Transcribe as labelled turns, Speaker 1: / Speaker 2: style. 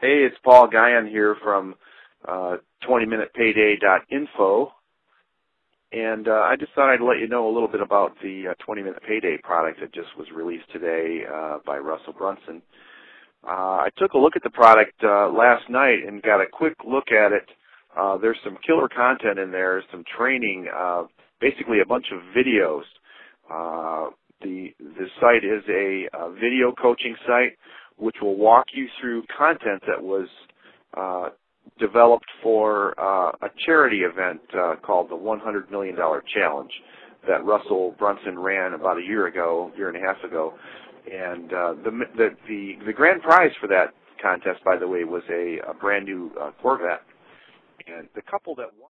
Speaker 1: Hey, it's Paul Guyon here from uh, 20minutepayday.info. And uh, I just thought I'd let you know a little bit about the uh, 20 Minute Payday product that just was released today uh, by Russell Brunson. Uh, I took a look at the product uh, last night and got a quick look at it. Uh, there's some killer content in there, some training, basically a bunch of videos. The the site is a, a video coaching site which will walk you through content that was uh, developed for uh, a charity event uh, called the $100 Million Challenge that Russell Brunson ran about a year ago, year and a half ago. And uh, the, the, the, the grand prize for that contest, by the way, was a, a brand new uh, Corvette. And the couple that won